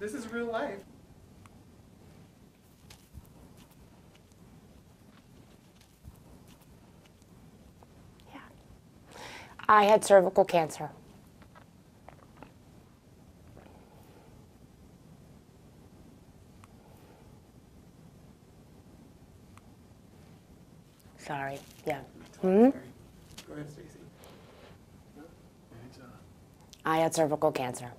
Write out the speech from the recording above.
This is real life. Yeah. I had cervical cancer. Sorry. Yeah. Hmm? Go ahead, Stacy. Uh, I had cervical cancer.